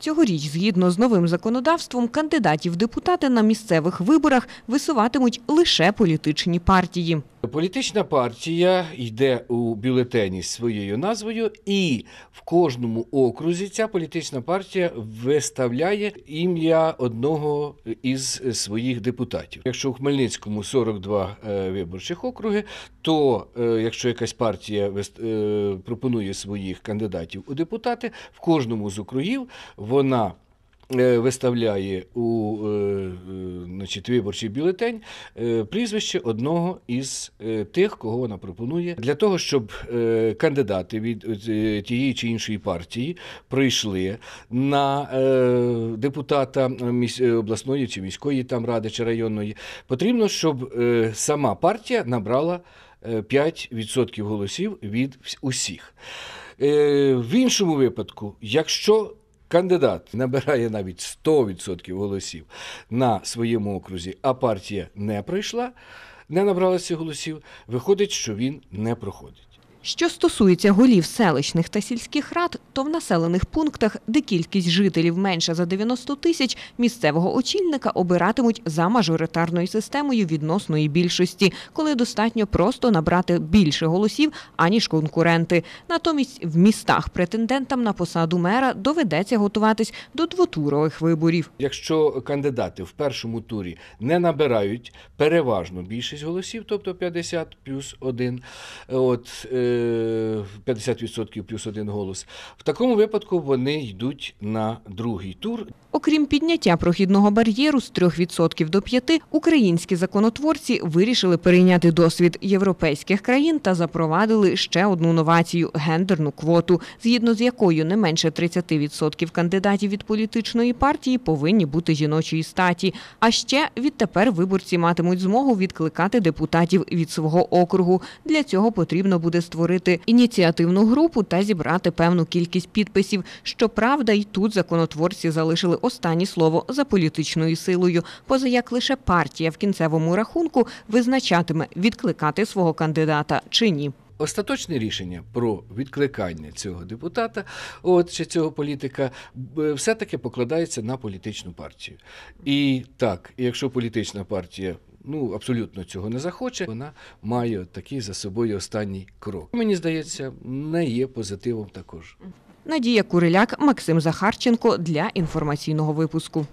Цьогоріч, згідно з новим законодавством, кандидатів депутати на місцевих виборах висуватимуть лише політичні партії. Політична партія йде у бюлетені з своєю назвою, і в кожному окрузі ця політична партія виставляє ім'я одного із своїх депутатів. Якщо у Хмельницькому 42 е, виборчих округи, то е, якщо якась партія е, пропонує своїх кандидатів у депутати, в кожному з округів вона е, виставляє у е, е, значить, виборчий бюлетень прізвище одного із тих, кого вона пропонує, для того, щоб кандидати від тієї чи іншої партії прийшли на депутата обласної чи міської там ради чи районної, потрібно, щоб сама партія набрала е, 5% голосів від усіх. В іншому випадку, якщо кандидат набирає навіть 100% голосів на своєму окрузі, а партія не пройшла, не набралася голосів, виходить, що він не проходить. Що стосується голів селищних та сільських рад, то в населених пунктах, де кількість жителів менша за 90 тисяч, місцевого очільника обиратимуть за мажоритарною системою відносної більшості, коли достатньо просто набрати більше голосів, аніж конкуренти. Натомість в містах претендентам на посаду мера доведеться готуватись до двотурових виборів. Якщо кандидати в першому турі не набирають переважно більшість голосів, тобто 50 плюс 1, от, е, 50% плюс 1 голос, в такому випадку вони йдуть на другий тур. Окрім підняття прохідного бар'єру з 3% до 5%, українські законотворці вирішили перейняти досвід європейських країн та запровадили ще одну новацію – гендерну квоту, згідно з якою не менше 30% кандидатів від політичної партії повинні бути жіночої статі. А ще відтепер виборці матимуть змогу відкликати депутатів від свого округу. Для цього потрібно буде створити ініціативну групу та зібрати певну кількість підписів. Щоправда, й тут законотворці залишили останнє слово за політичною силою, поза як лише партія в кінцевому рахунку визначатиме відкликати свого кандидата чи ні. Остаточне рішення про відкликання цього депутата, от чи цього політика, все-таки покладається на політичну партію. І так, якщо політична партія ну абсолютно цього не захоче, вона має такий за собою останній крок. Мені здається, не є позитивом також. Надія Куриляк, Максим Захарченко для інформаційного випуску.